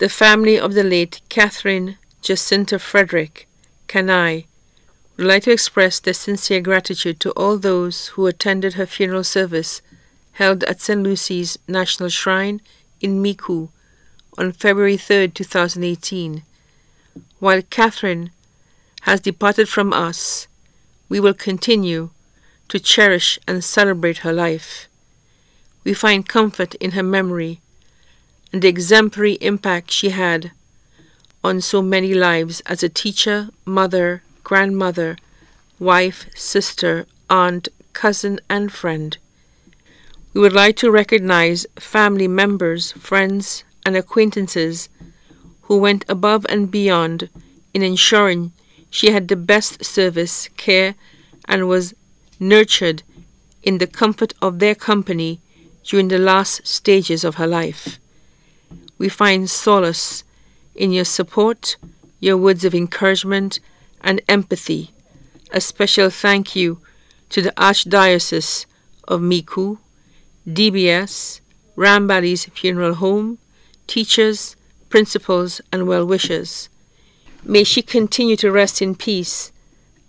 The family of the late Catherine Jacinta Frederick, Canai, would like to express their sincere gratitude to all those who attended her funeral service held at St. Lucy's National Shrine in Micoud on February 3, 2018. While Catherine has departed from us, we will continue to cherish and celebrate her life. We find comfort in her memory and the exemplary impact she had on so many lives as a teacher, mother, grandmother, wife, sister, aunt, cousin, and friend. We would like to recognize family members, friends, and acquaintances who went above and beyond in ensuring she had the best service, care, and was nurtured in the comfort of their company during the last stages of her life. We find solace in your support, your words of encouragement, and empathy. A special thank you to the Archdiocese of Micoud, DBS, Rambally's Funeral Home, teachers, principals, and well wishers. May she continue to rest in peace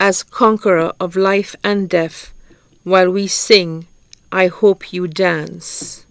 as conqueror of life and death while we sing, I Hope You Dance.